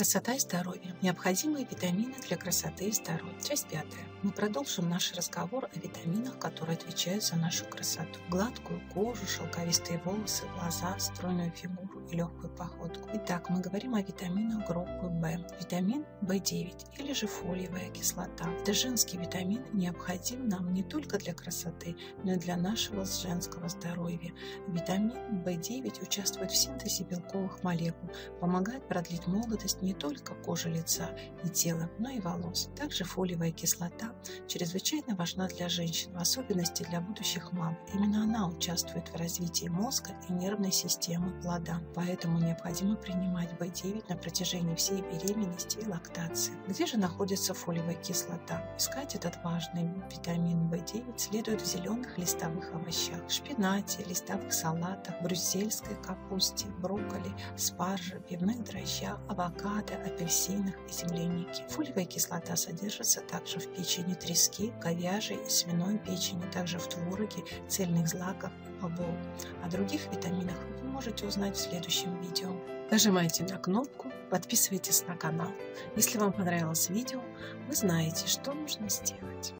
Красота и здоровье. Необходимые витамины для красоты и здоровья. Часть пятая. Мы продолжим наш разговор о витаминах, которые отвечают за нашу красоту. Гладкую кожу, шелковистые волосы, глаза, стройную фигуру и легкую походку. Итак, мы говорим о витаминах группы В. Витамин В9 или же фолиевая кислота. Это женский витамин необходим нам не только для красоты, но и для нашего женского здоровья. Витамин В9 участвует в синтезе белковых молекул, помогает продлить молодость не только кожи лица и тела, но и волос. Также фолиевая кислота чрезвычайно важна для женщин, в особенности для будущих мам. Именно она участвует в развитии мозга и нервной системы плода. Поэтому необходимо принимать В9 на протяжении всей беременности и лактации. Где же находится фолиевая кислота? Искать этот важный витамин В9 следует в зеленых листовых овощах, шпинате, листовых салатах, брюссельской капусте, брокколи, спарже, пивных дрожжах, авокадо, авокадо, апельсинах и землянике. Фолиевая кислота содержится также в печени трески, говяжьей и свиной печени, также в твороге, цельных злаках и бобовых. О других витаминах вы можете узнать в следующем видео. Нажимайте на кнопку, подписывайтесь на канал. Если вам понравилось видео, вы знаете, что нужно сделать.